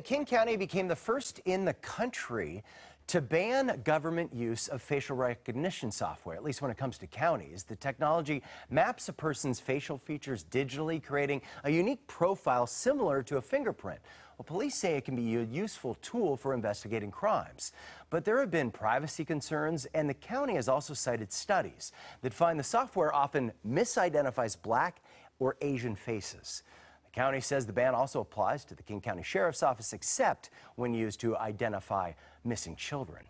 King County became the first in the country to ban government use of facial recognition software, at least when it comes to counties. The technology maps a person's facial features digitally, creating a unique profile similar to a fingerprint. Well, police say it can be a useful tool for investigating crimes. But there have been privacy concerns, and the county has also cited studies that find the software often misidentifies black or Asian faces county says the ban also applies to the King County Sheriff's Office except when used to identify missing children.